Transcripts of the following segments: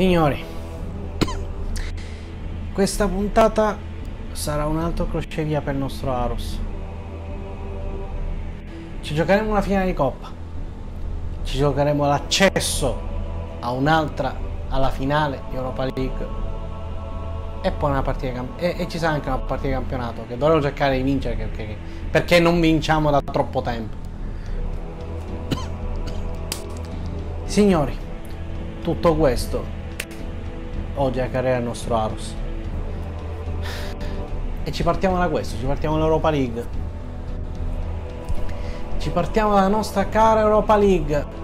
Signori, questa puntata sarà un altro crocevia per il nostro Aros. Ci giocheremo una finale di Coppa. Ci giocheremo l'accesso a un'altra alla finale di Europa League. E poi una partita e, e, ci sarà anche una partita di campionato che dovremo cercare di vincere perché, perché non vinciamo da troppo tempo. Signori, tutto questo oggi a carriera il nostro Arus. E ci partiamo da questo, ci partiamo dall'Europa League. Ci partiamo dalla nostra cara Europa League.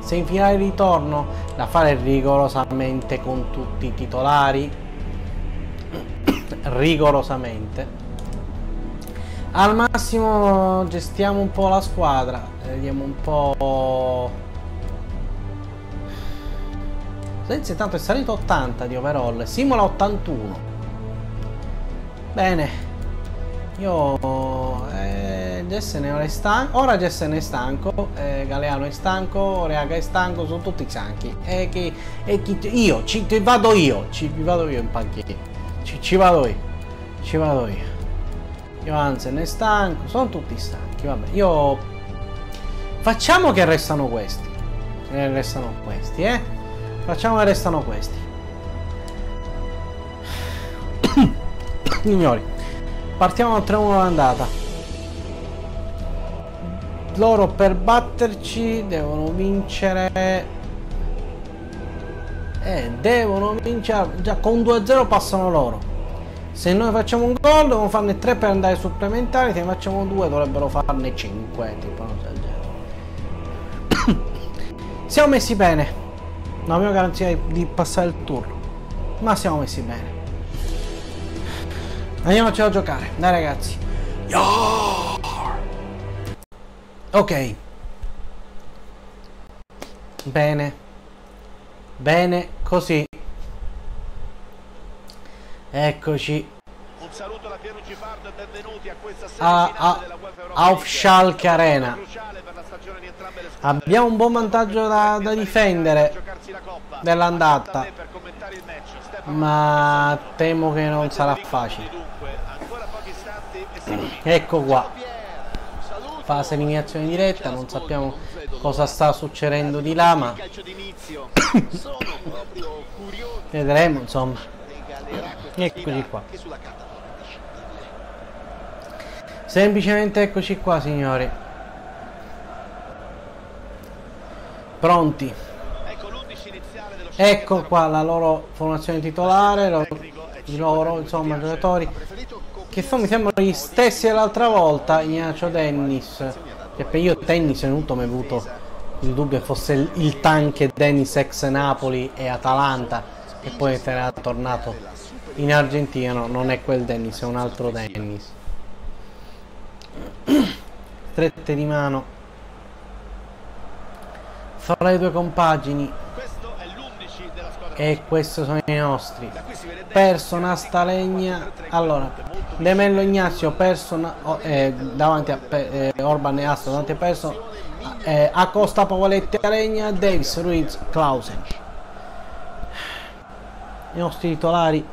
Semifinale di ritorno da fare rigorosamente con tutti i titolari. rigorosamente. Al massimo gestiamo un po' la squadra, vediamo un po' Lenz intanto è salito 80 di overall, Simola 81. Bene. Io... Eh, Gessen ora è stanco. Ora Gessen è stanco. Eh, Galeano è stanco. Oreaga è stanco. Sono tutti stanchi. E chi... E chi io, ci vado io. Ci vado io in panchina. Ci, ci vado io. Ci vado io. Johansen è stanco. Sono tutti stanchi. Vabbè, io... Facciamo che restano questi. Restano questi, eh. Facciamo che restano questi. Signori, partiamo dal 3-1 l'andata. Loro per batterci devono vincere... Eh, devono vincere... Già con 2-0 passano loro. Se noi facciamo un gol devono farne 3 per andare supplementari, se ne facciamo 2 dovrebbero farne 5, tipo non so Siamo messi bene. Non abbiamo garanzia di passare il turno. Ma siamo messi bene. Andiamoci a giocare. Dai ragazzi. Ok. Bene. Bene, così. Eccoci. Un saluto alla Pierluigi Pardo e benvenuti a questa a, a, Auf Schalke Arena. Abbiamo un buon vantaggio da, da difendere dell'andata ma temo che non sarà facile. Ecco qua. Fase eliminazione diretta non sappiamo cosa sta succedendo di là ma vedremo insomma. Eccoci qua. Semplicemente eccoci qua signori pronti Ecco qua la loro formazione titolare, i loro insomma giocatori che sono mi sembrano gli stessi dell'altra volta, Ignacio Dennis. Che per io Tennis è venuto mi è avuto il dubbio che fosse il, il tank Dennis ex Napoli e Atalanta e poi era tornato in Argentina, no, non è quel Dennis, è un altro Dennis. Strette di mano fra le due compagini. E questi sono i nostri. Persona Stalegna allora Demello Ignazio Persona oh, eh, davanti a eh, Orban e Astro davanti a Persona eh, Acosta Pavoletti Alegna Davis Ruiz Clausen. I nostri titolari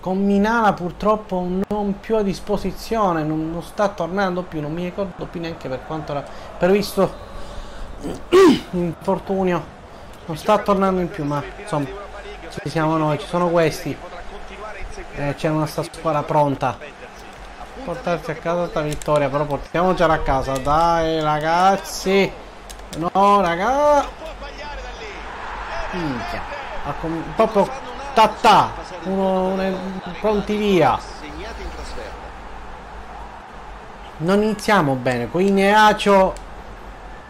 con Minala purtroppo non più a disposizione non, non sta tornando più non mi ricordo più neanche per quanto era previsto. Infortunio non sta tornando in più ma insomma ci siamo noi ci sono questi. Eh, c'è una squadra pronta. Portarsi a casa questa vittoria però portiamocela a casa. Dai ragazzi. No raga. Minchia. Proprio tattà uno, uno pronti via non iniziamo bene con Ineacio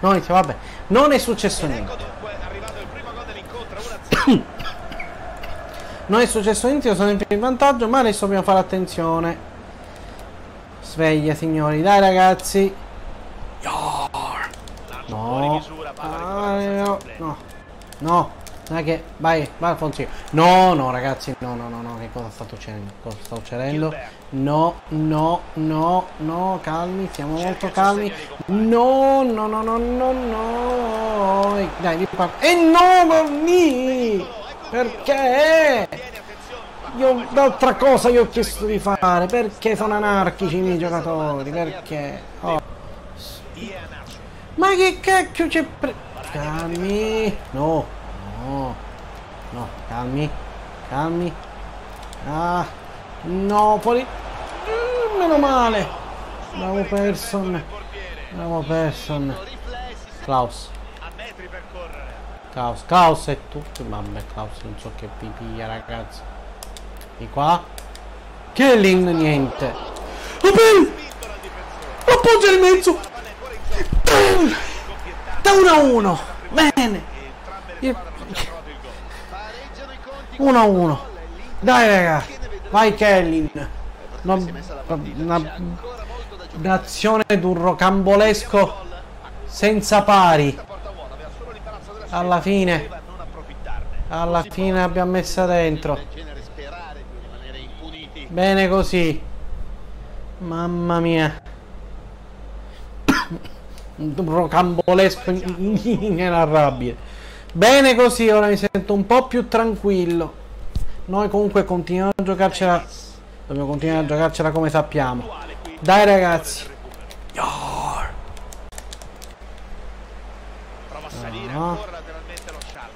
No, inizia, vabbè. Non è successo niente. non è successo niente, io sono in vantaggio, ma adesso dobbiamo fare attenzione. Sveglia, signori. Dai, ragazzi. No. Ah, no. No. No. Dai che... Vai, vai Alfonso. No, no, ragazzi. No, no, no, no. Che cosa sta succedendo? Cosa sta succedendo? No, no, no, no. Calmi, siamo molto calmi. No, no, no, no, no, no. dai riparte e no lì perché io d'altra cosa gli ho chiesto di fare perché sono anarchici i miei giocatori perché oh. ma che cacchio c'è pre calmi no no no calmi calmi. Ah fuori mm, meno male. Bravo person bravo person Klaus. Klaus Klaus e tutto vabbè Klaus non so che pipia ragazzi. Di qua. Kelling niente. Opel appoggia il mezzo. Da 1 a 1 bene 1 a 1 dai ragazzi vai una, un'azione d'un rocambolesco senza pari alla fine alla fine abbiamo messa dentro bene così mamma mia un rocambolesco inenarrabile bene così ora mi sento un po' più tranquillo. Noi comunque continuiamo a giocarcela. Dobbiamo continuare a giocarcela come sappiamo. Dai ragazzi. No.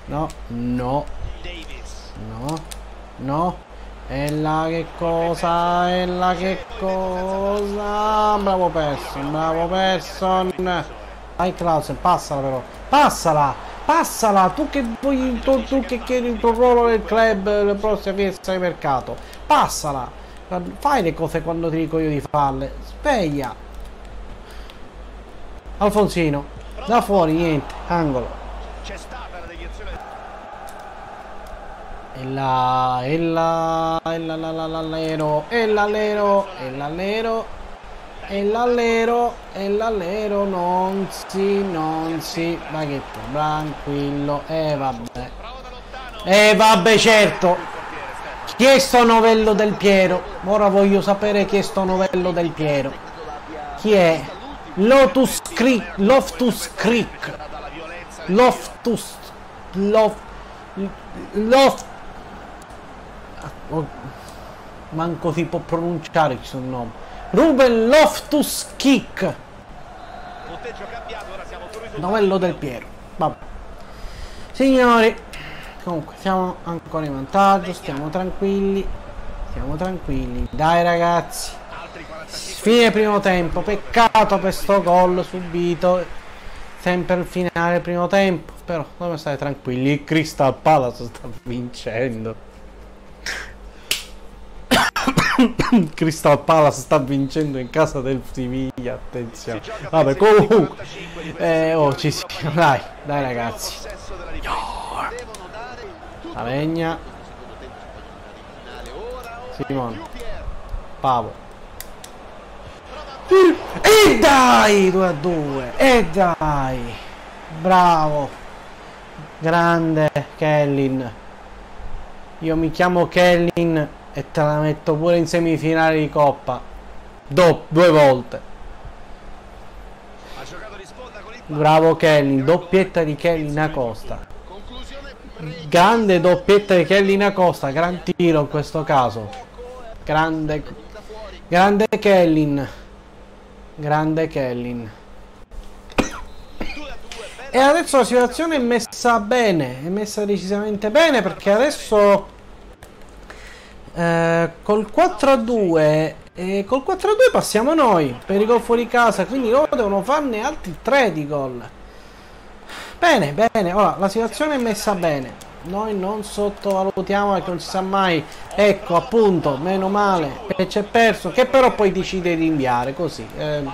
No no. No no. E la che cosa e la che cosa. Bravo person bravo person. Vai Clausen passala però. Passala passala tu che vuoi tu, tu che chiedi il tuo ruolo nel club le prossime fiesta di mercato. Passala. Fai le cose quando ti dico io di farle. Sveglia. Alfonsino da fuori niente angolo. E là e là e l'allero e l'allero e l'allero e l'allero e l'allero non si non si maghetto tranquillo e vabbè. E vabbè certo. Chi è sto novello del Piero? Ora voglio sapere chi è sto novello del Piero. Chi è? Lotus Creek Loftus Creek. Loftus Lof Loft oh, manco si può pronunciare il suo nome Ruben Loftus Kick novello del Piero. Vabbè. Signori comunque siamo ancora in vantaggio stiamo tranquilli stiamo tranquilli. Dai ragazzi. Fine primo tempo. Peccato per sto gol subito. Sempre il finale primo tempo. Però dobbiamo stare tranquilli. Il Crystal Palace sta vincendo Crystal Palace sta vincendo in casa del Siviglia attenzione. Vabbè comunque. eh, oh ci siamo dai dai ragazzi. la legna Simone. Pavo. E dai 2 a 2 e dai. Bravo. Grande Kellin io mi chiamo Kellin e te la metto pure in semifinale di Coppa. Do, due volte. Bravo Kelly, doppietta di Kelly in Acosta. Grande doppietta di Kelly in Acosta, gran tiro in questo caso. Grande Grande Kellin. Grande Kellin. E adesso la situazione è messa bene, è messa decisamente bene perché adesso eh, col 4 a 2 e col 4 a 2 passiamo noi per i gol fuori casa quindi loro devono farne altri 3 di gol. Bene bene ora la situazione è messa bene. Noi non sottovalutiamo perché non si sa mai. Ecco appunto meno male che c'è perso che però poi decide di inviare così eh,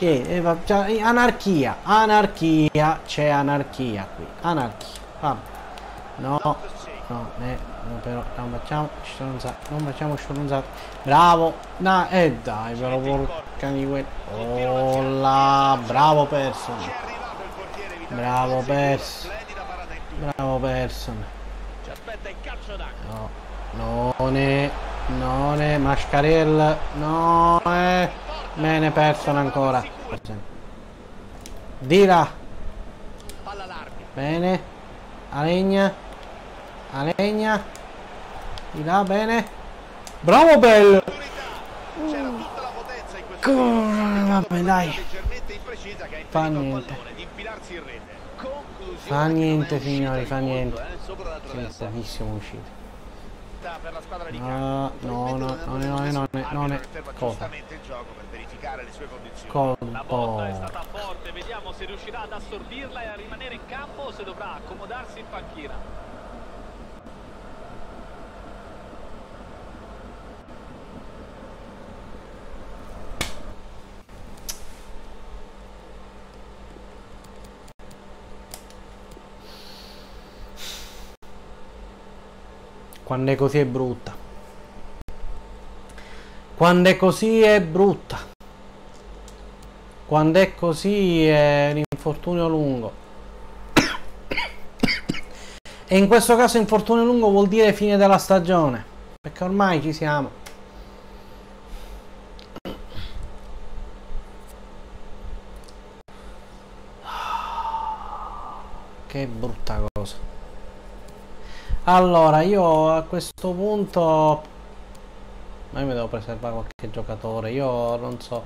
eh, cioè, anarchia anarchia c'è anarchia qui anarchia Vabbè. no no eh però non facciamo stronzate non facciamo stronzate bravo no, e eh, dai però porca di quel oh là bravo person bravo person bravo person no non è non è mascarella no è bene person ancora. di là Bene. A legna. Di là, bene. Bravo Bell. C'era tutta la potenza in questo vabbè, dai. Fa niente. Fa niente, signori, fa niente. eh, la squadra di No, no, no, messo non è, arbitro che ferma cosa? botta è Colpo. stata forte, vediamo se riuscirà ad assorbirla e a rimanere in campo o se dovrà accomodarsi in panchina. Quando è così è brutta. Quando è così è brutta. Quando è così è un infortunio lungo. E in questo caso infortunio lungo vuol dire fine della stagione. Perché ormai ci siamo. Che brutta cosa. Allora, io a questo punto... Ma io mi devo preservare qualche giocatore, io non so.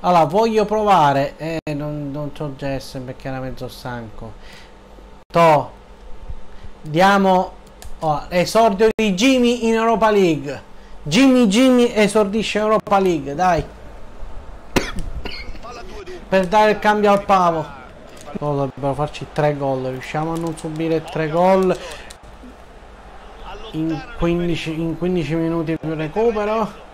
Allora, voglio provare... Eh, non, non c'ho Jessen perché era mezzo stanco. To. Diamo... oh, esordio di Jimmy in Europa League. Jimmy Jimmy esordisce Europa League, dai. Palla 2-2. Per dare il cambio al pavo. Oh, dovrebbero farci tre gol. Riusciamo a non subire tre gol in 15, in 15 minuti più recupero.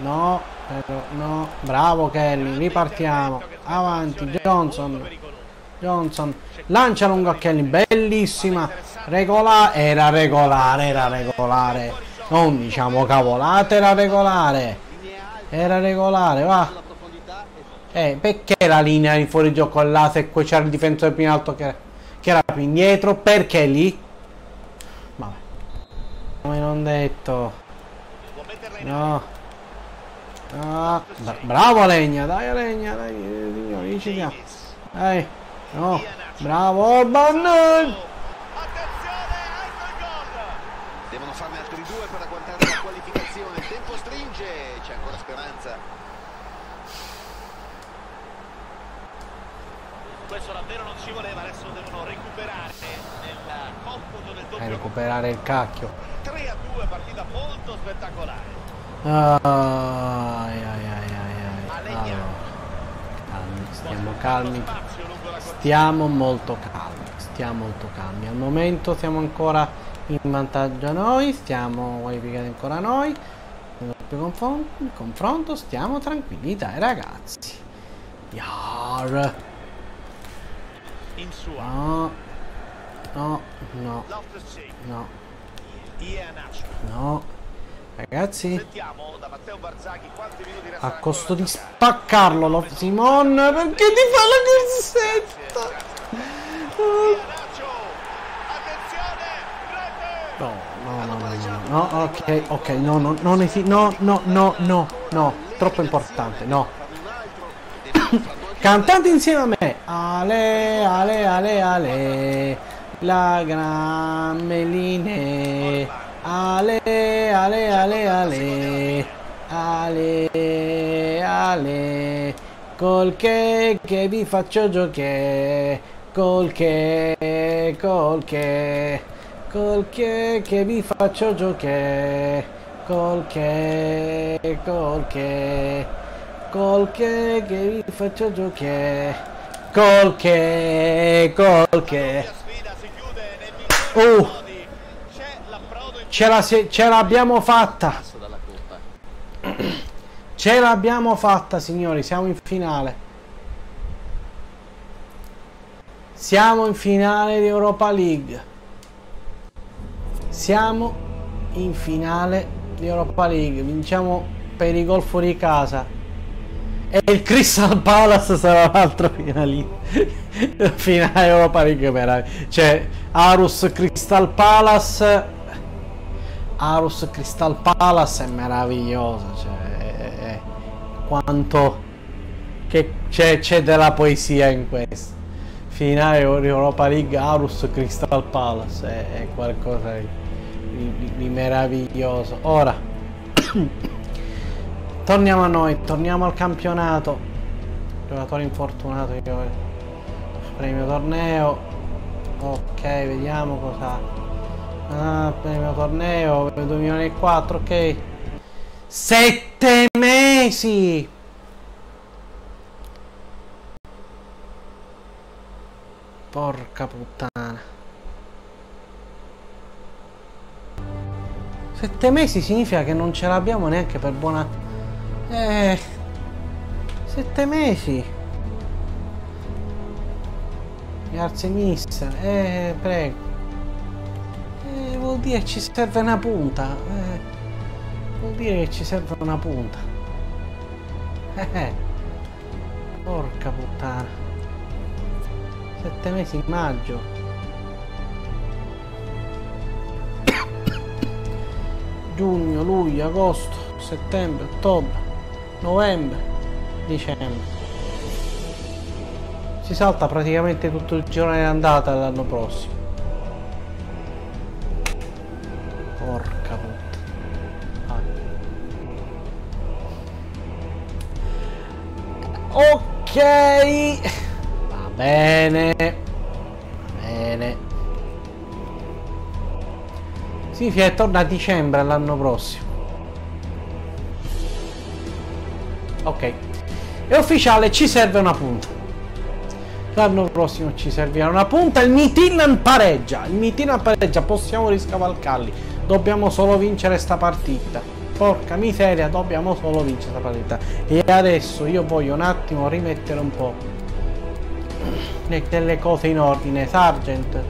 No, però no. Bravo Kelly, ripartiamo. Avanti, Johnson. Johnson. Lancia lungo a Kelly, bellissima. Regolare, era regolare, era regolare. Non diciamo cavolate, era regolare. Era regolare, va. Eh, perché la linea di fuorigioco là se c'era il difensore più in alto che, che era più indietro? Perché lì? Vabbè. Come non detto. No. No. Bra- bravo Legna, dai Legna, dai, signori, ci siamo. Dai. No. Bravo Orban. Attenzione, ecco il gol! Devono farne altri due per agguantare la qualificazione. Il tempo stringe, c'è ancora speranza. Questo davvero non ci voleva, adesso devono recuperare nel computo del Eh, doppio recuperare il cacchio. 3 a 2, partita molto spettacolare. Ai, ai, ai, ai, ai. Allora. Calmi, stiamo calmi. Stiamo molto calmi, stiamo molto calmi. Al momento siamo ancora in vantaggio noi, stiamo qualificati ancora noi. Nel doppio confron- confronto stiamo tranquilli, dai ragazzi. Yar. In sua. No. No, no, no, no. Ragazzi, a costo di spaccarlo, lo Simon, perché ti fa la corsetta? No, no, no, no, no, no, ok, ok, no, no, esi- no, no, no, no, no, troppo importante, no. Cantate insieme a me. Ale, ale, ale, ale. La gran meline. Ale, ale, ale, ale. Ale, ale. Col che che vi faccio giocare. Col che, col che. Col che che vi faccio giocare. Col che, col che. Col che che vi faccio giocare. Col che, col che. In Ce, la ce l'abbiamo fatta. Ce l'abbiamo fatta, signori. Siamo in finale. Siamo in finale di Europa League. Siamo in finale di Europa League. Vinciamo per i gol fuori casa. E il Crystal Palace sarà l'altro finalista. finale Europa League per Cioè, Arus Crystal Palace. Arus Crystal Palace è meraviglioso. Cioè, è- è- quanto c'è della poesia in questo. finale Europa League Arus Crystal Palace è, è qualcosa di, di, di meraviglioso ora torniamo a noi torniamo al campionato. Giocatore infortunato io premio torneo. Ok vediamo cosa ah, premio torneo 2004 ok. Sette mesi! Porca puttana. Sette mesi significa che non ce l'abbiamo neanche per buona... Eh... Sette mesi. Grazie mister. Eh, prego. Eh, vuol dire che ci serve una punta. Eh, vuol dire che ci serve una punta. Eh, porca puttana. Sette mesi in maggio. Giugno, luglio, agosto, settembre, ottobre, novembre, dicembre. Si salta praticamente tutto il girone d'andata l'anno prossimo. Porca puttana. Ah. Ok bene. bene. Significa che torna a dicembre l'anno prossimo. Ok. È ufficiale, ci serve una punta. L'anno prossimo ci servirà una punta. Il Mitilan pareggia. Il Mitilan pareggia. Possiamo riscavalcarli. Dobbiamo solo vincere sta partita. Porca miseria, dobbiamo solo vincere sta partita. E adesso io voglio un attimo rimettere un po' delle cose in ordine Sargent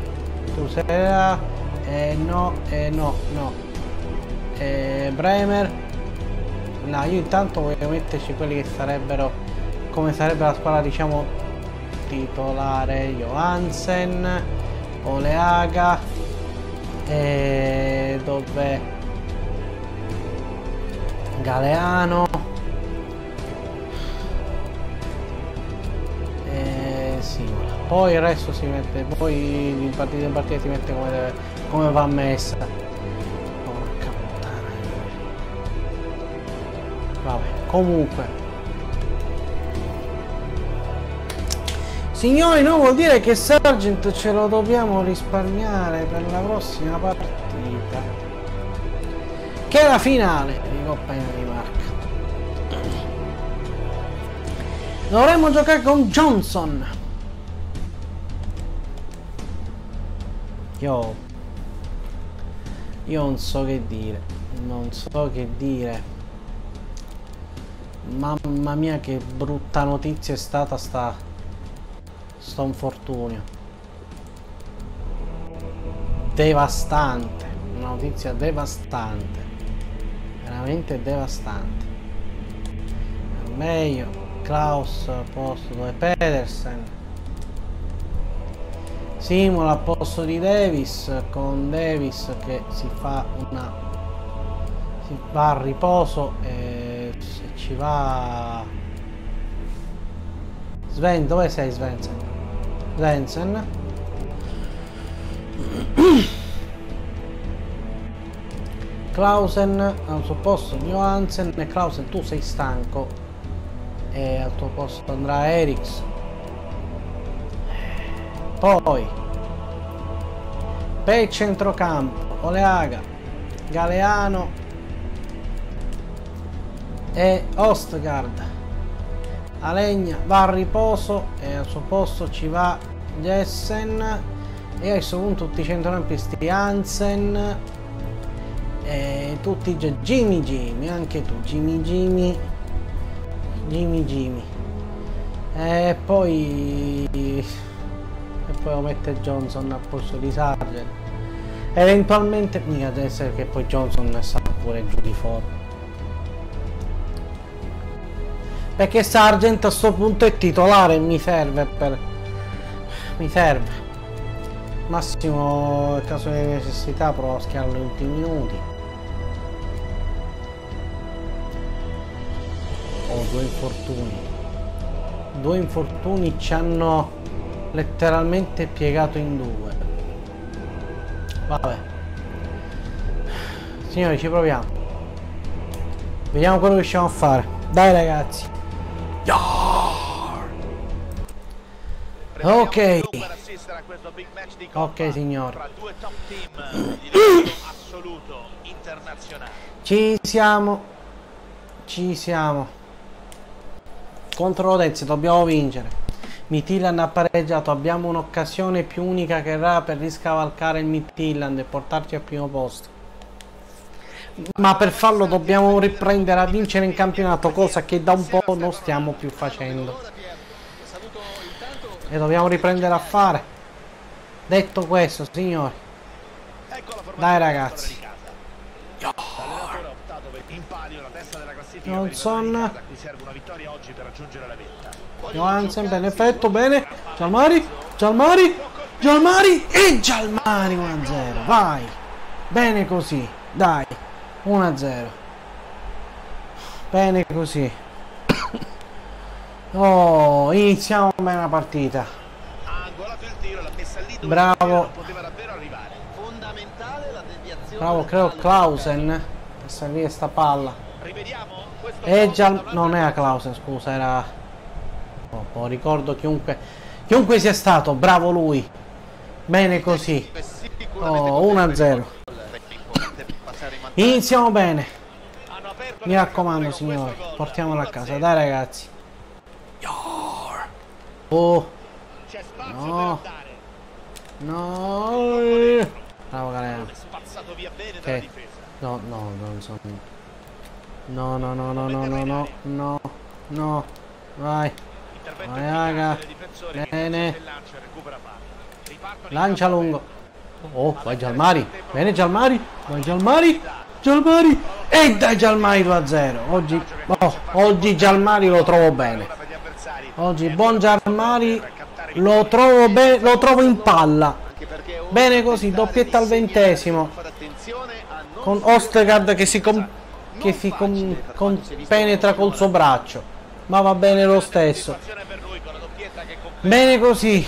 tu sei là eh, no eh, no no eh, Bremer no io intanto voglio metterci quelli che sarebbero come sarebbe la squadra diciamo titolare Johansen Oleaga e dove? Galeano poi il resto si mette poi in partita in partita si mette come, deve, come va messa vabbè comunque Signori, non vuol dire che Sargent ce lo dobbiamo risparmiare per la prossima partita. Che è la finale di Coppa Danimarca. Dovremmo giocare con Johnson. Io... Io non so che dire. Non so che dire. Mamma mia che brutta notizia è stata sta... Sto infortunio. Devastante. Una notizia devastante. Veramente devastante. Meglio. Klaus posto dove Pedersen Simula al posto di Davis con Davis che si fa una si va a riposo e ci va. Sven dove sei Svensen? Svensen? Clausen al suo posto Johansen e Clausen tu sei stanco. E al tuo posto andrà Eriks. Poi per centrocampo Oleaga Galeano e Ostgard. Alegna va a riposo e al suo posto ci va Jessen e a questo punto tutti i centrocampisti Hansen e tutti Jimmy Jimmy anche tu Jimmy Jimmy Jimmy Jimmy. E poi e poi lo mette Johnson al posto di Sargent. Eventualmente mica deve essere che poi Johnson sta pure giù di forma perché Sargent a sto punto è titolare mi serve per mi serve massimo caso di necessità provo a schiarlo negli ultimi minuti oh, due infortuni due infortuni ci hanno letteralmente piegato in due. Vabbè. Signori, ci proviamo. Vediamo quello che riusciamo a fare. Dai ragazzi. Ok. Ok signori. Ci siamo. Ci siamo. Contro l'Odezio dobbiamo vincere. Midtjylland ha pareggiato, abbiamo un'occasione più unica che rara per riscavalcare il Midtjylland e portarci al primo posto. Ma per farlo dobbiamo riprendere a vincere in campionato, cosa che da un po' non stiamo più facendo. E dobbiamo riprendere a fare. Detto questo, signori. Dai ragazzi. Johnson. Johansen, bene effetto, bene. Gialmari, Gialmari, Gialmari e Gialmari 1-0. Vai. Bene così. Dai. 1-0. Bene così. Oh, iniziamo bene la partita. Bravo. Bravo, credo Clausen. Messa via sta palla. E già non era Clausen, scusa, era. Oh, oh, ricordo chiunque. Chiunque sia stato, bravo lui. Bene così. Oh, 1-0. Iniziamo bene. Mi raccomando, signori, portiamola a casa. Dai, ragazzi. Oh. No. No. Bravo, Galeno. Ok. No, no, non so. No, no, no, no, no, no, no, no, no. Vai. Vai, raga. Bene. Lancia lungo. Oh, vai Gialmari. Bene Gialmari. Vai Gialmari. Gialmari. E dai Gialmari 2-0. Oggi, oh, oggi Gialmari lo trovo bene. Oggi buon Gialmari lo trovo bene, lo trovo in palla. Bene così, doppietta al ventesimo. Con Ostegard che si, com che si com com penetra col suo braccio. Ma va bene lo stesso. Bene così.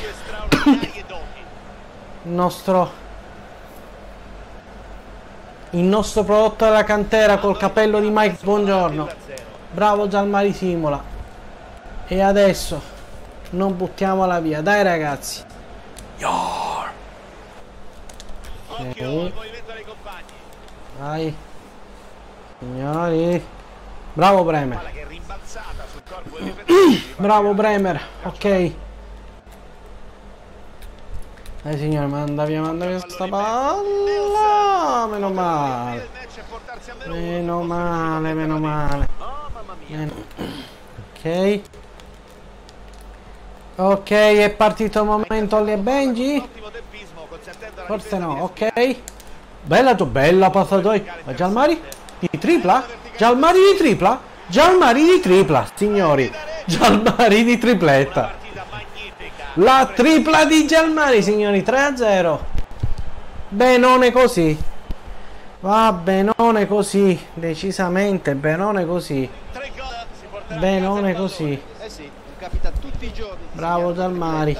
Il nostro il nostro prodotto della cantera col capello di Mike Buongiorno. Bravo Gianmari Simola. E adesso non buttiamola via. Dai ragazzi. Yor. Okay. Vai. Signori. Bravo Bremer. Bravo Bremer. Ok. Dai signore, manda via, manda via sta palla. Meno male. Meno male, meno male. Ok. Ok, è partito il momento Olli e Benji. Forse no, ok. Bella, bella passata. Gialmari di tripla? Gialmari di tripla? Gialmari di tripla, signori. Gialmari di tripletta. La tripla di Gialmari, signori, 3-0. Benone così. Va benone così, decisamente benone così. Benone così. Bravo Gialmari.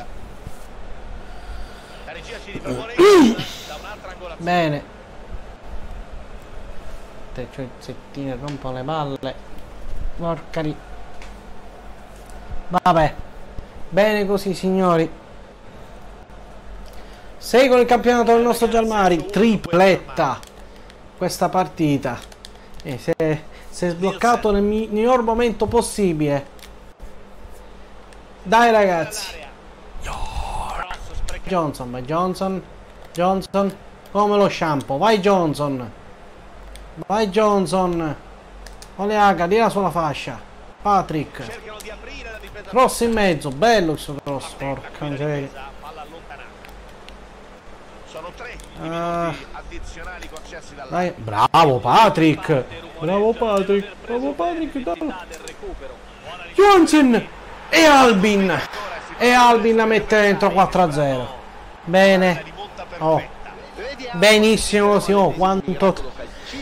Bene. Cioè, settine rompo le palle. Porcari. Vabbè. Bene così signori. Segue il campionato del nostro Gialmari. Tripletta. Questa partita. E si è, si è sbloccato nel miglior momento possibile. Dai ragazzi. Johnson, vai Johnson. Johnson. Come lo shampoo. Vai Johnson. Vai Johnson. Oleaga, di la sulla fascia. Patrick. Cross in mezzo, bello il suo cross, porca miseria. Uh, dai, bravo Patrick! Bravo Patrick! Bravo Patrick! Johnson! E Albin! E Albin la mette dentro 4-0. Bene. Oh. Benissimo. Oh, quanto...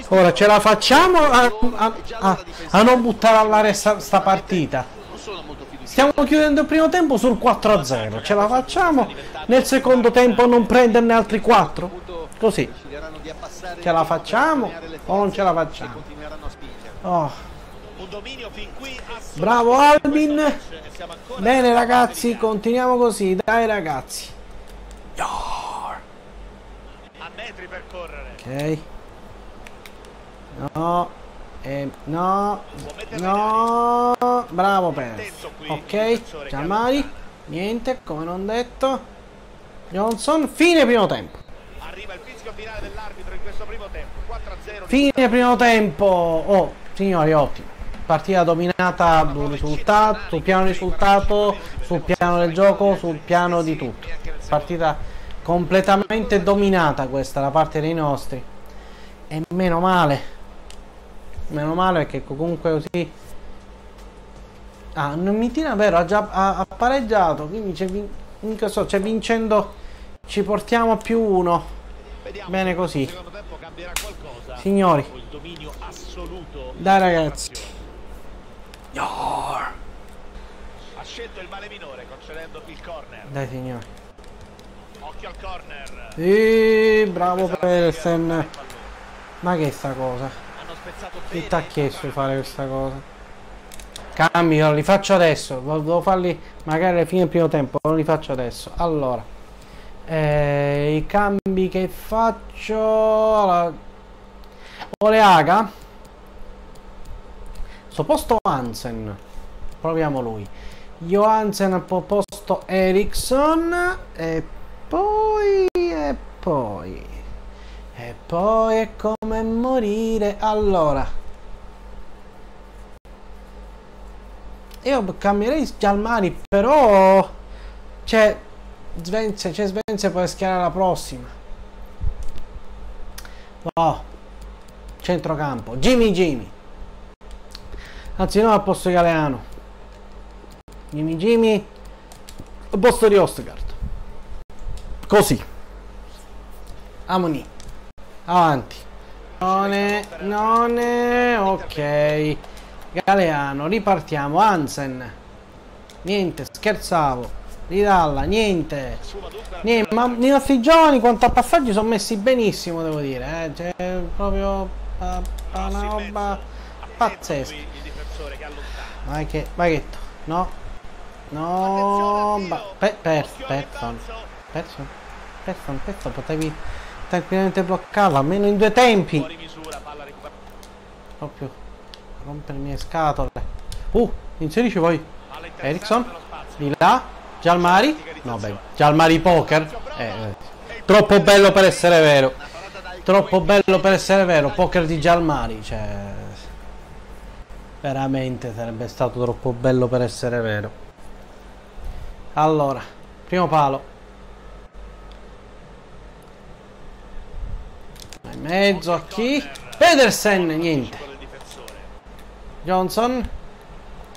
Ora ce la facciamo a, a, a, a non buttare all'aria sta, sta partita. Stiamo chiudendo il primo tempo sul 4-0. Ce la facciamo nel secondo tempo non prenderne altri 4? Così. Ce la facciamo o non ce la facciamo? Oh, bravo Albin. Bene ragazzi, continuiamo così. Dai ragazzi. a metri per correre. Ok. No. Eh, no. No. Bravo Perez. Ok. Giamari. Niente, come non detto. Johnson. Fine primo tempo. Arriva il fischio finale dell'arbitro in questo primo tempo. 4-0. Fine primo tempo. Oh, signori, ottimo. Partita dominata sul risultato, sul piano risultato, sul piano del gioco, sul piano di tutto. Partita completamente dominata questa da parte dei nostri. E meno male. Meno male perché comunque così. Ah, non mi tira vero, ha già ha, ha pareggiato. Quindi c'è vin- in che so, c'è vincendo. Ci portiamo più uno. Vediamo Bene così. Signori. Dai ragazzi. Ha scelto il male minore concedendo il corner. Dai signori. Occhio al corner. Sì, bravo Pelsen. Ma che è sta cosa? Chi ti ha chiesto di fare questa cosa? Cambio, li faccio adesso. Devo farli magari alla fine del primo tempo, non li faccio adesso. Allora, eh, i cambi che faccio. Allora, Oleaga. Sto posto Hansen. Proviamo lui. Johansen al po- posto Ericsson. E poi. E poi. E poi è come morire. Allora. Io cambierei Gialmani, però. C'è. Svenze, c'è Svenze può schierare la prossima. No. Centrocampo. Jimmy Jimmy. Anzi no al posto di Galeano. Jimmy Jimmy. Al posto di Ostgard. Così. Amoni. Avanti. Non è, non è, ok. Galeano, ripartiamo. Hansen. Niente, scherzavo. Ridalla, niente. Niente, ma i nostri giovani quanto a passaggi sono messi benissimo, devo dire. Eh. Cioè, proprio pa- una roba pazzesca. Vai che, vai che to- No. No. pe- per, Person. Person. Person, Person, potevi tranquillamente bloccarla, almeno in due tempi. Proprio rompermi le scatole. Uh, inserisci Ericsson. nello spazio. Di là. Gialmari. No, beh. Gialmari poker. Eh, eh. Troppo bello per essere vero. Troppo bello per essere vero. Poker di Gialmari. Cioè. Veramente sarebbe stato troppo bello per essere vero. Allora, primo palo. Mezzo a chi? Pedersen, niente. Johnson.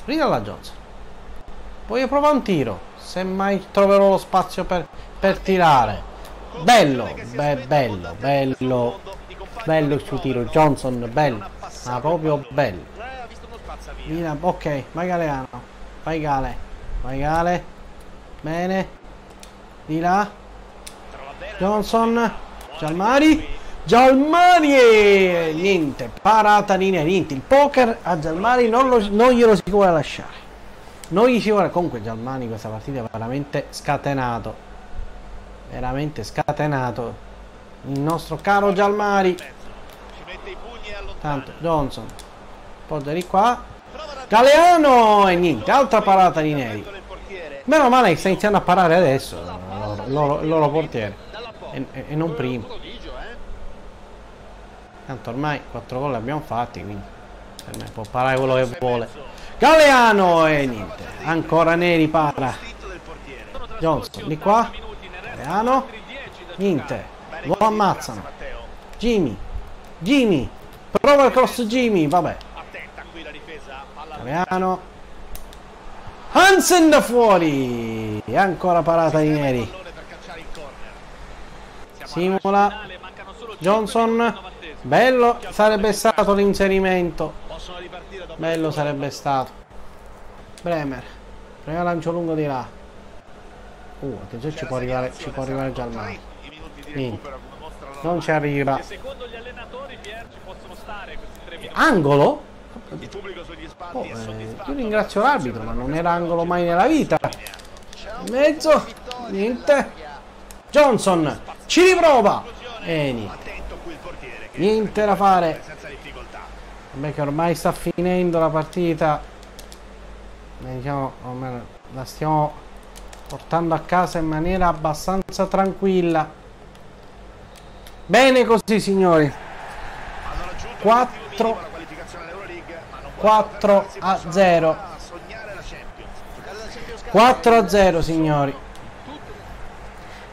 Ridalla Johnson. Poi io provo un tiro. Se mai troverò lo spazio per, per tirare. Bello, be- bello, bello. Bello il suo tiro. Johnson, bello. Ma proprio bello. Mira, ok, vai Galeano. Vai Gale. Vai Gale. Bene. Di là. Johnson. Gialmari. Gialmari e niente, parata linea, niente. Il poker a Gialmari non, lo- non glielo si vuole lasciare. Non gli si vuole. Comunque Gialmani questa partita è veramente scatenato. Veramente scatenato. Il nostro caro Gialmari. Ci mette i pugni e allontana. Tanto Johnson. Porta di qua. Galeano e niente, altra parata di Neri. Meno male che sta iniziando a parare adesso. Il loro, loro- loro portiere. E, e- e non prima. Tanto ormai 4 gol abbiamo fatti, quindi per me può parare quello che vuole. Galeano e niente. Ancora Neri para. Johnson di qua. Galeano. Niente. Lo ammazzano. Jimmy. Jimmy. Prova il cross Jimmy. Vabbè. Galeano. Hansen da fuori. E ancora parata di Neri. Simula. Johnson. Bello sarebbe stato l'inserimento. Bello sarebbe stato. Bremer. Prima lancio lungo di là. Uh, attenzione ci può arrivare, ci può arrivare già il mare. Non ci arriva. Angolo? Oh, eh, io ringrazio l'arbitro, ma non era angolo mai nella vita. In mezzo, niente. Johnson, ci riprova. E niente. Attento qui il portiere che Niente da fare. Vabbè che ormai sta finendo la partita. Diciamo, o almeno la stiamo portando a casa in maniera abbastanza tranquilla. Bene così signori. Hanno raggiunto Quattro. l'obiettivo minimo, la qualificazione all'Euroleague, ma non 4 possono fermarsi, a possono 0. ancora sognare la Champions. Giocare la Champions Cup 4 a 0 signori.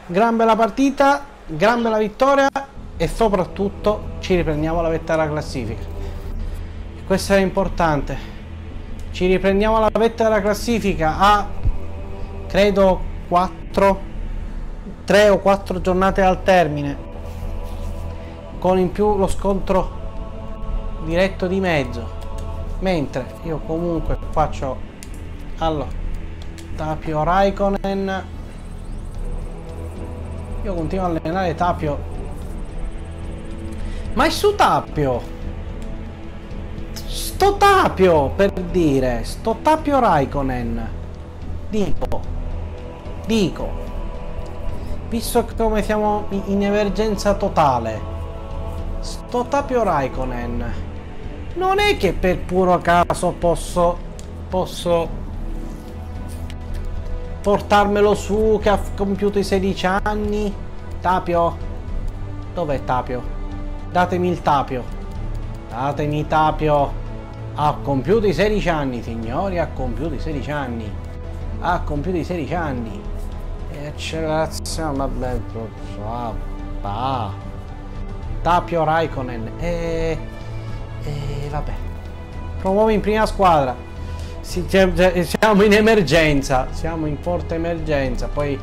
Gran bella partita, gran bella vittoria e soprattutto ci riprendiamo la vetta della classifica. Questo è importante. Ci riprendiamo la vetta della classifica a credo 4 3 o 4 giornate al termine con in più lo scontro diretto di mezzo. Mentre io comunque faccio allora Tapio Raikkonen io continuo a allenare Tapio ma è su Tapio. Sto Tapio per dire. Sto Tapio Raikkonen. Dico. Dico. Visto come siamo in emergenza totale. Sto Tapio Raikkonen. Non è che per puro caso posso posso portarmelo su che ha compiuto i 16 anni? Tapio? Dov'è Tapio datemi il Tapio. Datemi Tapio. Ha compiuto i 16 anni signori ha compiuto i 16 anni. Ha compiuto i 16 anni. E accelerazione vabbè ah, va. Tapio Raikkonen e, e vabbè. Promuove in prima squadra. Siamo in emergenza, siamo in forte emergenza, poi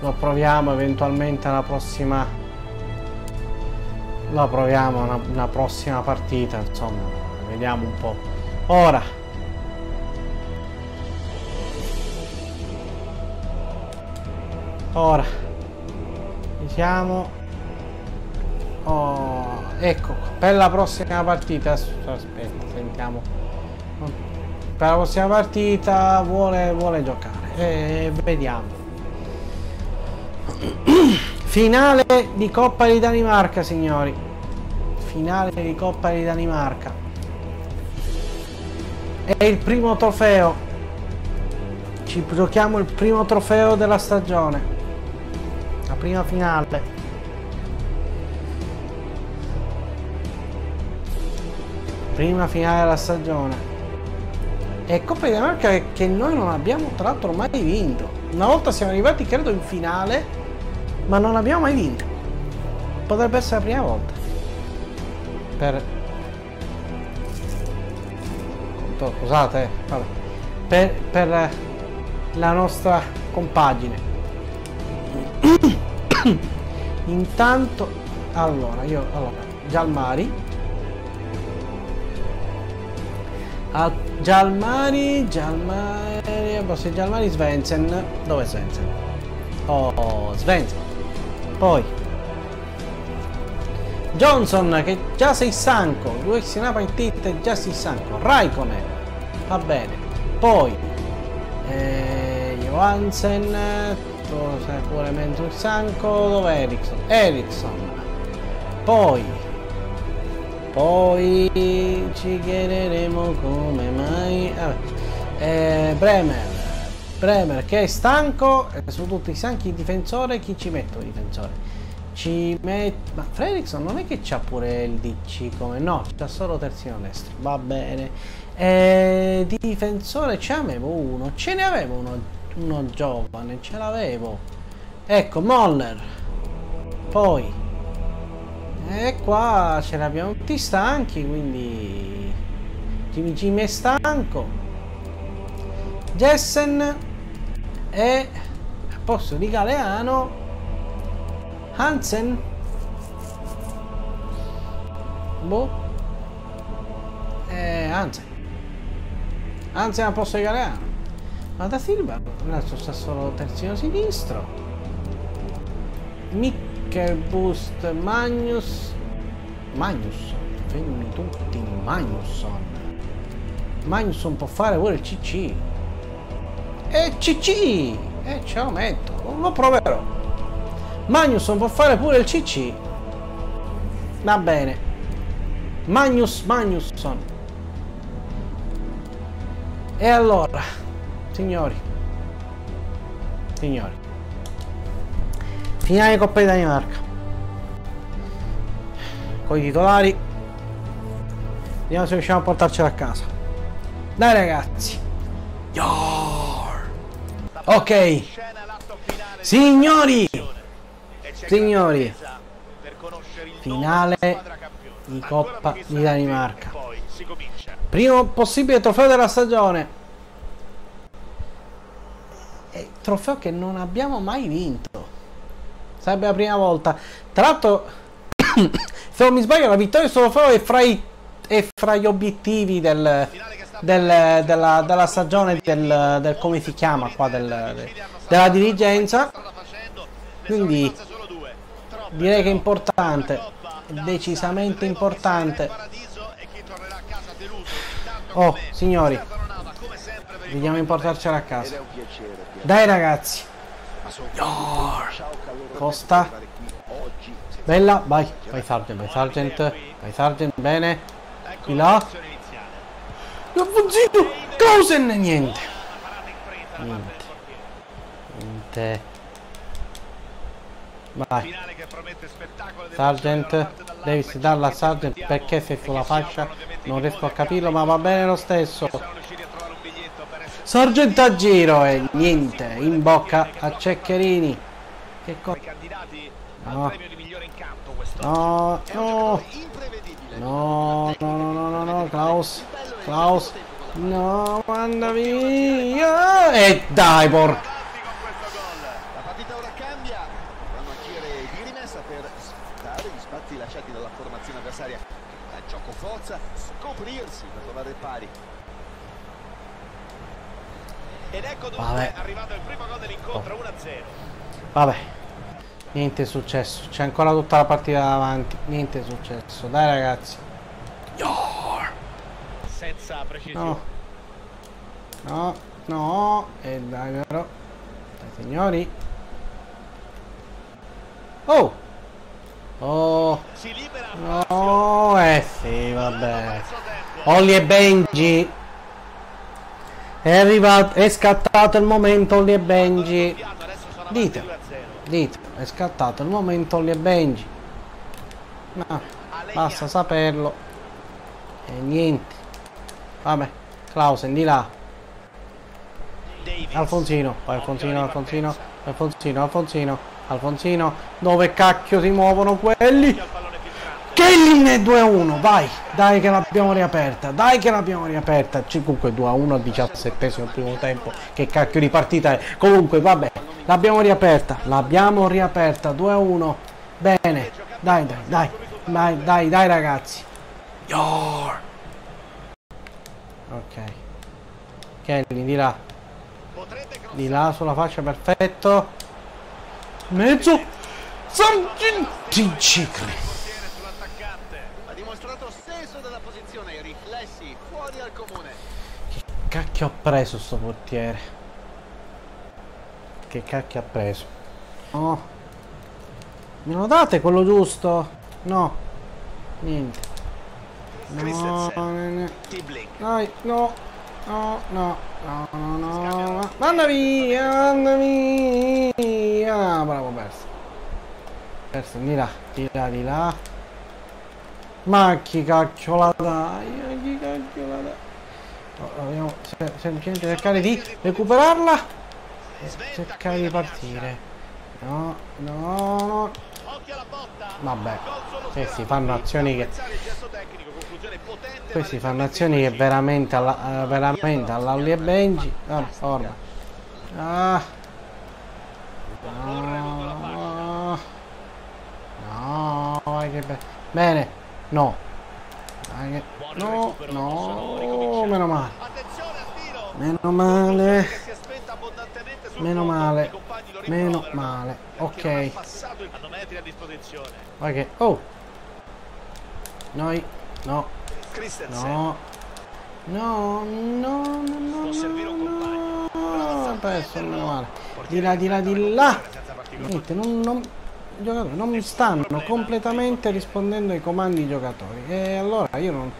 lo proviamo eventualmente alla prossima lo proviamo una, una prossima partita, insomma, vediamo un po'. Ora. Ora. Diciamo Oh, ecco, per la prossima partita aspetta, sentiamo. Per la prossima partita vuole, vuole giocare e vediamo finale di Coppa di Danimarca signori. Finale di Coppa di Danimarca. È il primo trofeo. Ci giochiamo il primo trofeo della stagione. La prima finale. Prima finale della stagione. E Coppa di Danimarca che- noi non abbiamo tra l'altro mai vinto. Una volta siamo arrivati credo in finale, ma non abbiamo mai vinto. Potrebbe essere la prima volta. Per... Scusate, eh, vabbè. Per, per eh, la nostra compagine. Intanto, allora, io, allora, Gialmari. Al Gialmari, Gialmari, Bossi Gialmari, Svensen. Dove è Svensen? Oh, Svensen. Poi Johnson che già sei stanco, due Sinapa in tit e già sei stanco. Raikkonen, va bene. Poi eh, Johansen, tu sei pure mezzo stanco. Dove Ericsson? Ericsson. Poi poi ci chiederemo come mai. vabbè. Eh, Bremer. Bremer che è stanco. E su tutti stanchi il difensore. Chi ci metto il difensore? Ci metto. Ma Fredrickson non è che c'ha pure il DC come. No, c'ha solo terzino destro. Va bene. Eh, difensore ce n'avevo uno. Ce ne avevo uno, uno giovane. Ce l'avevo. Ecco, Moller. Poi. E qua ce l'abbiamo tutti stanchi, quindi Jimmy Jimmy è stanco. Jessen è a posto di Galeano. Hansen. Boh. Eh, Hansen. Hansen a posto di Galeano. Ma da Silva adesso sta solo terzino sinistro. Mikel Boost Magnus. Magnusson. Fermi tutti Magnusson. Magnusson può fare pure il CC. E CC! E ce lo metto. Lo proverò. Magnusson può fare pure il CC. Va bene. Magnus Magnusson. E allora, signori, signori, finale Coppa di Danimarca. Con i titolari. Vediamo se riusciamo a portarcela a casa. Dai ragazzi. Yar. Ok. Signori, signori, finale di Coppa di Danimarca. Primo possibile trofeo della stagione. E trofeo che non abbiamo mai vinto. Sarebbe la prima volta. Tra l'altro, se non mi sbaglio, la vittoria di questo trofeo è fra, i- è fra gli obiettivi del, del- della, della stagione del, del- come si chiama qua del- della dirigenza. Quindi direi che è importante. È decisamente importante. Oh, signori. Vediamo di portarcela a casa. Dai ragazzi. Costa. Bella, vai, vai Sargent, vai Sargent, vai Sargent, bene. Di là. Iniziale. L'avvunzito! Clausen, niente. Portiere. Niente. Vai. Sargent, devi darla a Sargent perché sei sulla fascia non riesco a capirlo ma va bene lo stesso. Sargent a giro e niente, in bocca a Ceccherini. Che co... I candidati No. al premio di migliore in campo. No, È no, no, no, no, no, no, no, Klaus, Klaus, no, manda via. E dai, porca. La partita ora cambia. Dovranno agire di rimessa per sfruttare gli spazi lasciati dalla formazione avversaria. A gioco forza, scoprirsi per trovare il pari. Ed ecco dunque Vabbè. arrivato il primo gol dell'incontro 1-0. Vabbè, niente è successo. C'è ancora tutta la partita davanti. Niente è successo. Dai ragazzi. Senza precisione. No. No, no. E dai però. Dai signori. Oh. Oh. Si libera No, eh sì, vabbè. Olli e Benji. È arrivato, è scattato il momento Olli e Benji. Dite. Avanti 2-0. Dite, è scattato il momento Olli e Benji. Ma basta saperlo. E niente. Vabbè, Clausen di là. Alfonsino, poi Alfonsino, Alfonsino, Alfonsino, Alfonsino, Alfonsino. Dove cacchio si muovono quelli? Kellin è 2-1, vai, dai che l'abbiamo riaperta, dai che l'abbiamo riaperta. Comunque 2-1 al 17 il primo tempo, che cacchio di partita è. Comunque vabbè, l'abbiamo riaperta, l'abbiamo riaperta, 2-1. Bene, dai, dai, dai, dai, dai, dai ragazzi. Yor. Ok. Kellin di là, di là sulla faccia, perfetto. Mezzo. Portiere sull'attaccante. Ha dimostrato senso della posizione riflessi fuori al comune. cacchio ha preso sto portiere? Che cacchio ha preso? No. Me lo date quello giusto? No. Niente. No, no, no. No. No, no, no. Manda via, manda via. Bravo, perso. Perso, di là, di là, di là. Ma chi cacchio la dai? Chi cacchio la dai? No, Dobbiamo se- semplicemente cercare di recuperarla cercare di partire. No, no, no. Vabbè, questi fanno azioni che questi fanno azioni che veramente alla, eh, veramente all'Alli e Benji. Ah, forma. Ah. No. No, vai che be- Bene. No. No, no, meno male. Meno male. Che si è spento Meno male. Meno male. Ok. Che... Oh! Noi... No. No. No, no, no, no, no, ho perso, meno male. Di là, di là, di là. Niente, non, non, giocatori non mi stanno completamente rispondendo ai comandi giocatori. E allora io non...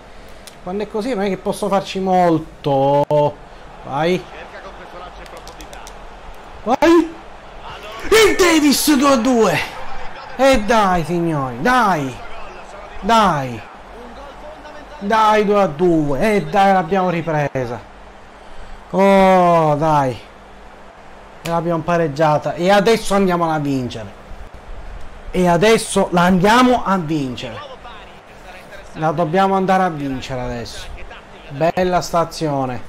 Quando è così non è che posso farci molto. Vai. Cerca con questo lancio in profondità. Vai. Il Davis 2 a 2. E dai signori, dai. Dai. Dai 2 a 2. E dai l'abbiamo ripresa. Oh dai. L'abbiamo pareggiata. E adesso andiamo a vincere. E adesso la andiamo a vincere. La dobbiamo andare a vincere adesso. Bella stazione.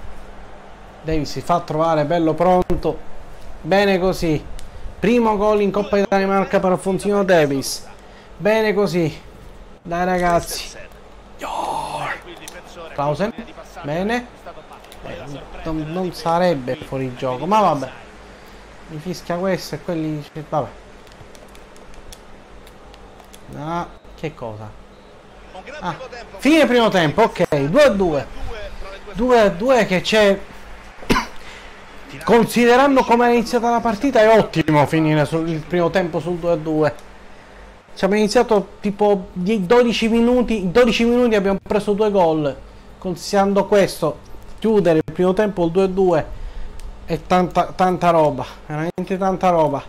Davis si fa trovare bello pronto. Bene così. Primo gol in Coppa di Danimarca per Alfonsino Davis. Bene così. Dai ragazzi. Clausen. Bene. Non, non sarebbe fuori gioco. Ma vabbè. Mi fischia questo e quelli... Vabbè. No. Che cosa? Ah. Fine primo tempo. Ok. 2 a 2. Due tra le due 2 a 2 che c'è considerando come è iniziata la partita è ottimo finire sul il primo tempo sul 2 a 2 ci abbiamo iniziato tipo die- 12 minuti in 12 minuti abbiamo preso due gol. Considerando questo chiudere il primo tempo il 2 a 2 è tanta, tanta roba veramente tanta roba.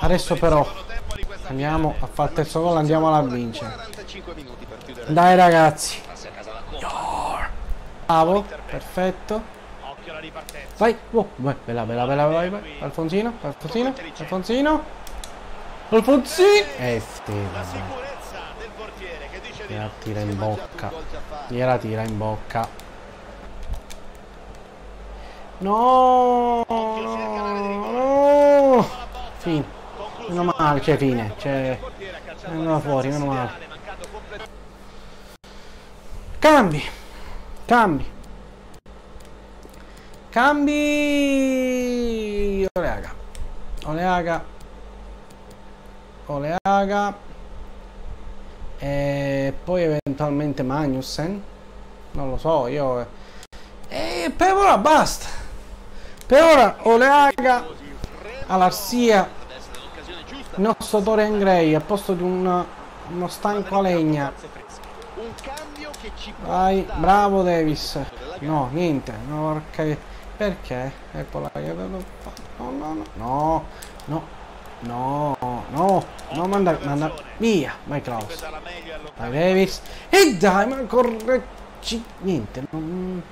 Adesso però andiamo a fare il terzo gol andiamo a vincere. 45 minuti per chiudere. Dai ragazzi. Bravo perfetto. Vai, oh, vai, bella, bella, bella, vai, vai. Alfonsino, Alfonsino, Alfonsino. Alfonsino. Eh, sì, La vabbè. sicurezza del portiere che dice di Gliela tira in bocca. Gliela tira in bocca. No, no, no. Fine. Meno male, c'è fine. C'è... È andata fuori, meno male. Cambi. Cambi. Cambi. Oleaga. Oleaga. Oleaga. E poi eventualmente Magnussen. Non lo so, io... E per ora basta. Per ora Oleaga. Alarsia. Nostro Dorian Gray al posto di un, uno stanco a legna. Vai, bravo Davis. No, niente. No, porca- perché? Ecco la che avevo. No, no, no. No. No. No. No. No, manda, manda via. Vai Klaus. Vai Davis. E dai, ma correggi. Niente. Non...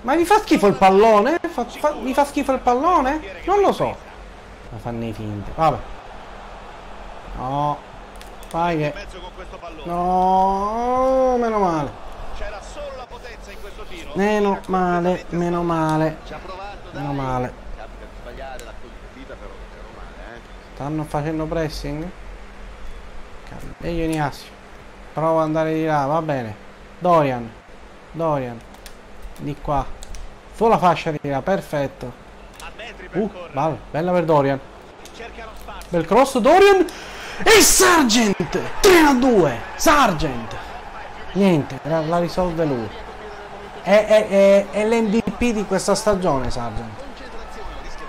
Ma mi fa schifo il pallone? Fa, fa, mi fa schifo il pallone? Non lo so. Ma fanno i finti. Vabbè. No. Vai che... No. Meno male. Meno male, meno male. Meno male. Stanno facendo pressing? Meglio Ignazio. Prova ad andare di là, va bene. Dorian. Dorian. Di qua. Sulla fascia di là, perfetto. Uh, balla, bella per Dorian. Bel cross Dorian. E Sargent! 3 a 2. Sargent. Niente, la risolve lui. È, è- è- è l'MVP di questa stagione, Sargent.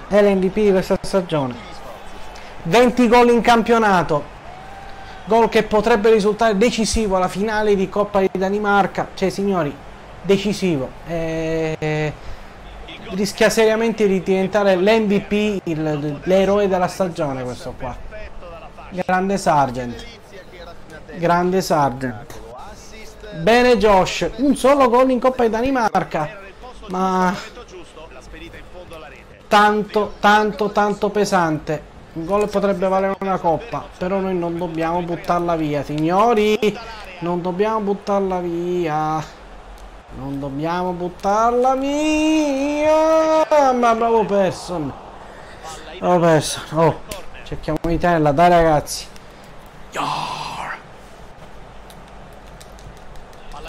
È l'MVP di questa stagione. 20 gol in campionato. Gol che potrebbe risultare decisivo alla finale di Coppa di Danimarca. Cioè, signori, decisivo. Eh, rischia seriamente di diventare l'MVP, l'eroe della stagione questo qua. Grande Sargent. Grande Sargent. Bene Josh, un solo gol in Coppa di Danimarca. Ma tanto, tanto, tanto pesante. Un gol potrebbe valere una coppa, però noi non dobbiamo buttarla via, signori. Non dobbiamo buttarla via. Non dobbiamo buttarla via. Ma bravo Person. Bravo Person. Oh, cerchiamo di tenerla, dai ragazzi. Yar.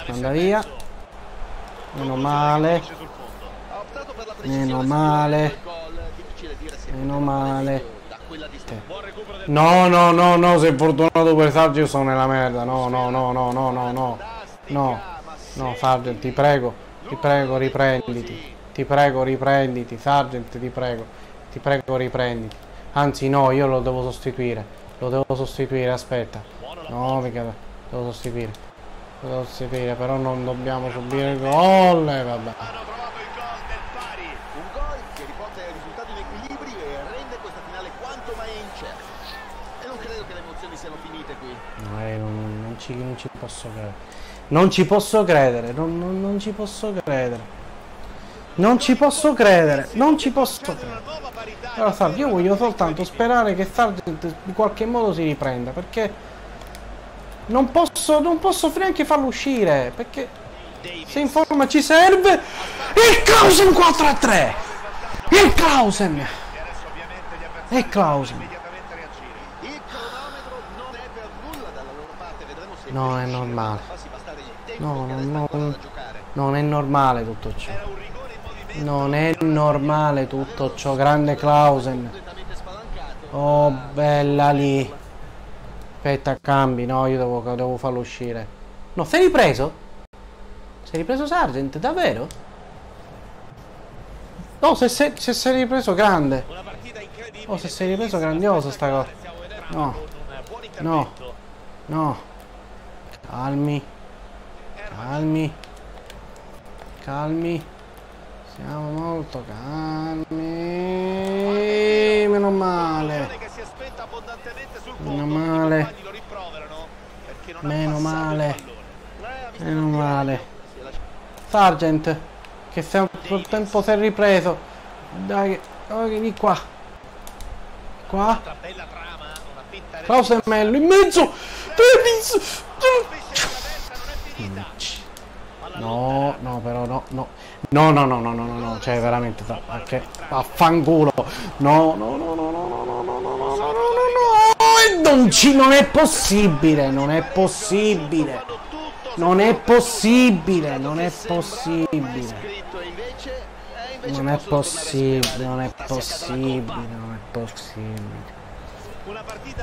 Palla messa Anda in via. Meno male. Meno male. Meno male. No, no, no, no, sei fortunato per Sargent sono nella merda. No, no, no, no, no, no, no. No, no, Sargent, ti prego, ti prego, riprenditi. Ti prego, riprenditi, Sargent, ti prego. Ti prego, riprenditi. Anzi, no, io lo devo sostituire. Lo devo sostituire, aspetta. No, mica, devo sostituire. Lo devo sostituire, però non dobbiamo subire il gol. E vabbè. Hanno trovato il gol del pari. Un gol che riporta il risultato in equilibrio e rende questa finale quanto mai incerta. E non credo che le emozioni siano finite qui. No, eh, non, non ci, non ci posso credere. Non ci posso credere, non, non- non ci posso credere. Non ci posso credere, non ci posso credere. Allora, Sargent, io voglio soltanto sperare che Sargent in qualche modo si riprenda, perché non posso, non posso neanche farlo uscire, perché se in forma ci serve... Il Clausen 4 a 3! Il Clausen! E Clausen! Non è normale. No, no, non è normale tutto ciò. Non è normale tutto ciò. Grande Clausen. Oh, bella lì. Aspetta, cambi, no, io devo, devo farlo uscire. No, sei ripreso? Sei ripreso Sargent, davvero? No, se, se, se sei ripreso grande. Oh, se sei ripreso grandiosa sta cosa. No. No. No. Calmi, calmi. Calmi. Siamo molto calmi. Meno male. Meno male. Meno male. Meno male. Sargent, che se un frattempo si è ripreso. Dai, che- di qua. Qua. Una bella trama, una fitta Clausen Mello in mezzo. Davis. No, no, però no, no. No, no, no, no, no, no, no, cioè veramente che affanculo. No, no, no, no, no, no, no, no, no, no, no, no, no, non ci non è possibile, non è possibile. Non è possibile, non è possibile. Non è possibile, non è possibile, non è possibile.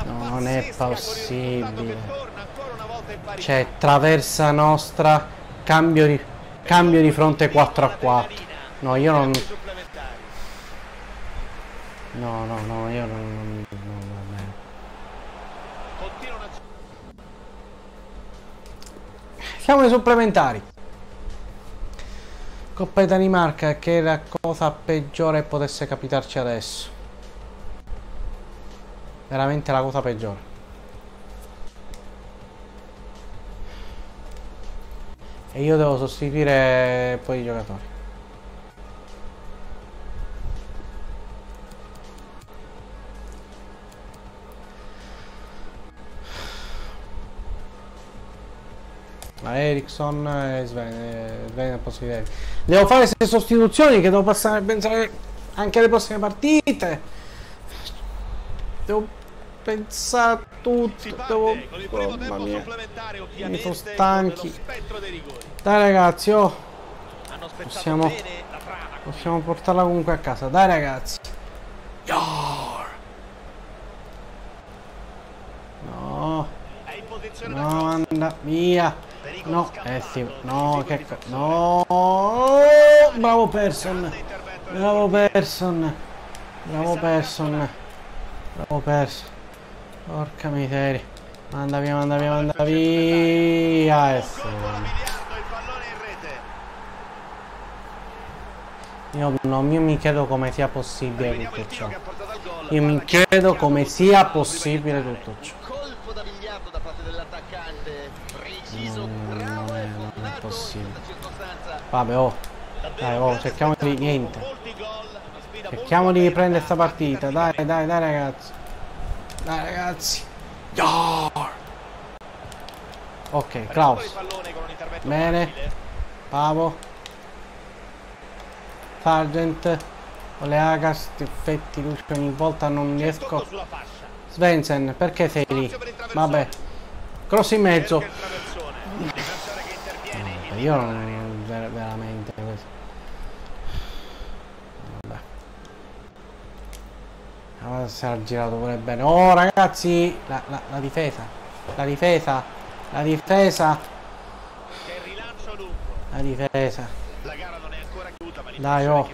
Non è possibile. Cioè, traversa nostra, cambio di, cambio di fronte 4 a 4. No, io non... No, no, no, io non... non, non va bene. Continuano a Siamo ai supplementari. Coppa di Danimarca, che è la cosa peggiore potesse capitarci adesso. Veramente la cosa peggiore. E io devo sostituire poi i giocatori. Ma Ericsson e Sven, Sven posso dire. Devo fare queste sostituzioni che devo passare, a pensare anche alle prossime partite. Devo pensare a tutto. Devo... Oh, mamma mia. Mi sono stanchi. Dai ragazzi, oh. Possiamo, possiamo portarla comunque a casa. Dai ragazzi. Yor. No. No, anda via. No, eh sì, no, che co- no. Bravo Person. Bravo Person. Bravo Person. Bravo Person. Porca miseria. Manda via, manda via, manda via. Eh sì. Io, no, io mi chiedo come sia possibile tutto ciò. Io mi chiedo come sia possibile tutto ciò. possibile. Vabbè, oh. Dai, oh, oh cerchiamo di... niente. Cerchiamo di riprendere sta partita. Dai, dai, dai, ragazzi. Dai, ragazzi. Ok, Klaus. Bene. Pavo. Sargent. Oleaga, sti effetti luce ogni volta non riesco. Svensen, perché sei lì? Vabbè. Cross in mezzo. Io non ver- veramente questo. Ah, si era girato pure bene. Oh ragazzi, la, la, la difesa, la difesa, la difesa, Che rilancio lungo. la difesa. La gara non è ancora chiusa, ma Dai, oh.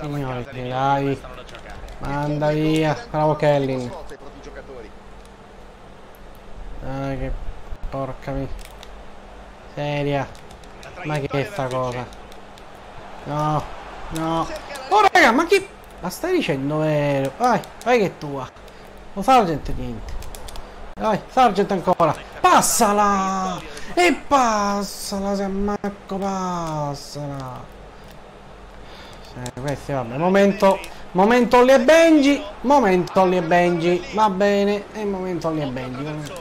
Signori, dai. Manda via, bravo Kelly. Dai che porca mi... Seria. Ma che è sta cosa? No, no. Oh raga, ma chi... Ma stai dicendo vero? Vai, vai che è tua. Lo Sargent niente. Vai, Sargent ancora. Passala! E passala, se ammacco, passala. Sì, questi vabbè. Momento, momento Olli e Benji. Momento Olli e Benji. Va bene. E momento Olli e Benji.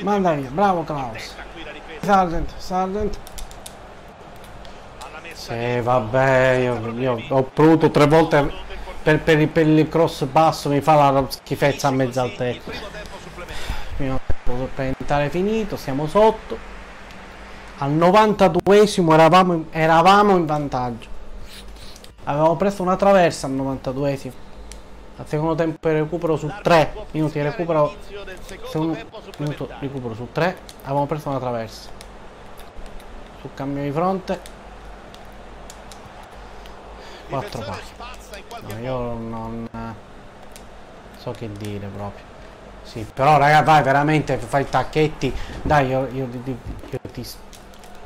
Manda via, bravo Klaus. Sargent, Sargent. Sì, vabbè, io, io ho provato tre volte per, per, per il cross basso, mi fa la schifezza a mezza altezza. primo tempo supplementare. Finito, siamo sotto. Al 92esimo eravamo, eravamo in vantaggio. Avevamo preso una traversa al 92esimo. Al secondo tempo recupero su 3 minuti recupero. Secondo minuto recupero su 3. Avevamo preso una traversa. Sul cambio di fronte. 4 Difensore pari. No, io non eh, so che dire proprio. Sì, però raga, vai veramente fai i tacchetti. Dai, io, io, io- io ti,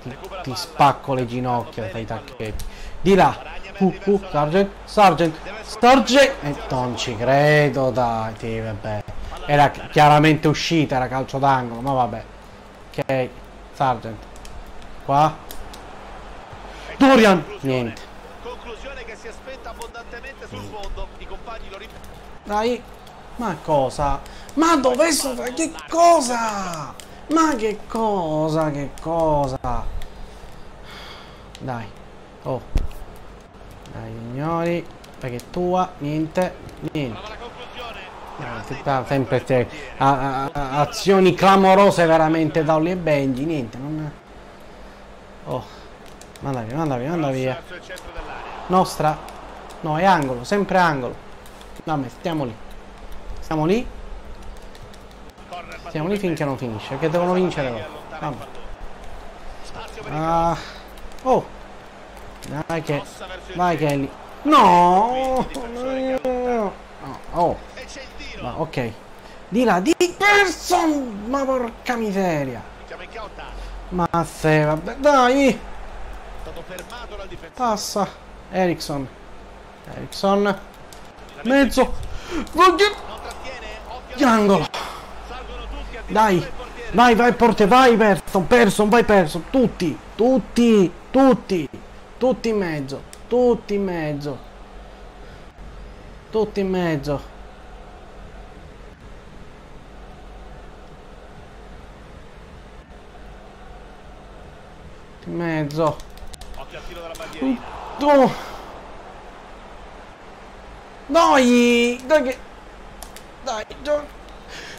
ti, ti spacco le ginocchia, fai i tacchetti. Di là. Uh, uh, Sargent, Sargent, Sargent. E non ci credo, dai, sì, vabbè. Era chi- chiaramente uscita, era calcio d'angolo, ma vabbè. Ok, Sargent. Qua. Dorian, niente. Dai, ma cosa? Ma dove sono? Che cosa? Ma che cosa? Che cosa? Dai, oh, dai signori, perché è tua, niente, niente. Sta sempre ste- a- a- azioni clamorose veramente da Olli e Benji, niente, non... Oh, manda via, manda via, manda via. Nostra? No, è angolo, sempre angolo. Vabbè, stiamo lì. Stiamo lì, stiamo lì finché non finisce, che devono vincere loro. Vabbè. Ah. Oh. Dai che... Vai centro. Kelly. No! No. Oh, ma ok. Di là, di Person! Ma porca miseria. Ma se, vabbè, dai! È. Passa. Ericsson. Ericsson. Mezzo. Angolo. Dai. Vai, vai, porte, vai, Person, Person, vai, Person. Tutti, tutti, tutti, tutti in mezzo, tutti in mezzo. Tutti in mezzo. Tutti in mezzo. Occhio al tiro della bandierina. Oh. Dai, dai che... Dai, Gio-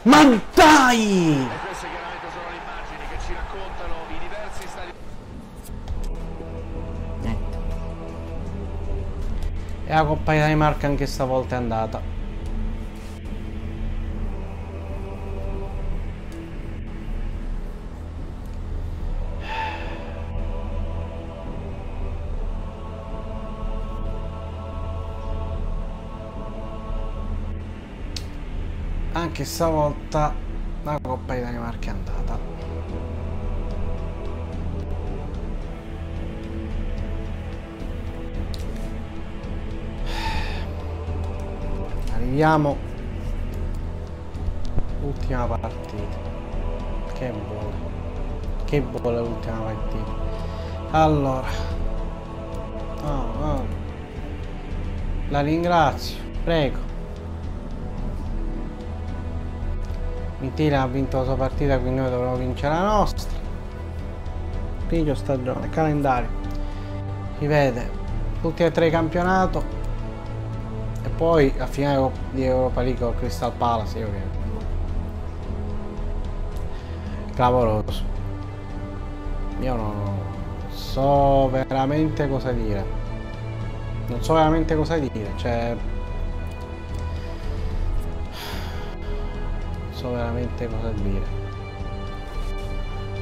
Ma dai! E la Coppa Danimarca anche stavolta è andata. Anche stavolta la Coppa di Danimarca è andata. Arriviamo. Ultima partita. Che vuole. Che vuole l'ultima partita. Allora. No, no. La ringrazio. Prego. Mitila ha vinto la sua partita, quindi noi dovremo vincere la nostra. Figlio stagione, calendario. Si vede. Tutti e tre i campionato. E poi a finale di Europa League con Crystal Palace io che clamoroso io non so veramente cosa dire non so veramente cosa dire cioè so veramente cosa dire.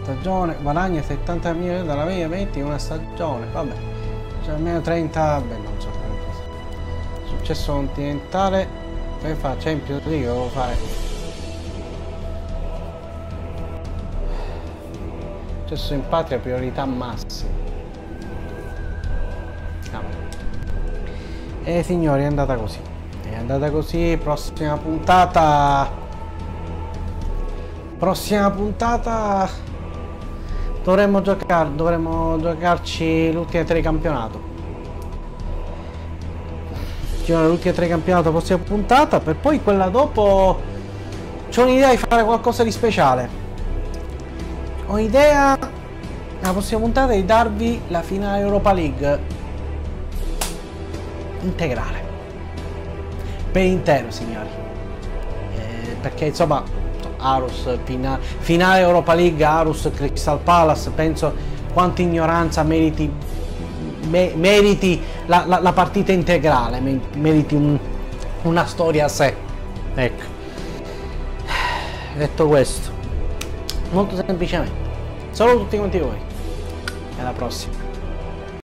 Stagione, guadagna 70 milioni dalla media 20 in una stagione, vabbè. Cioè almeno 30, beh non so. Successo continentale, come fa Champions League, devo fare. Successo in patria, priorità massima. E signori è andata così. È andata così, prossima puntata. Prossima puntata dovremmo giocare, dovremmo giocarci l'ultimo telecampionato. L'ultimo telecampionato prossima puntata, per poi quella dopo ho un'idea di fare qualcosa di speciale. Ho idea la prossima puntata di darvi la finale Europa League integrale per intero signori eh, perché insomma Arus fina, finale Europa League Arus Crystal Palace. Penso quanta ignoranza meriti me, meriti la, la, la, partita integrale meriti un, una storia a sé. Ecco. Detto questo molto semplicemente. Solo tutti quanti voi. Alla prossima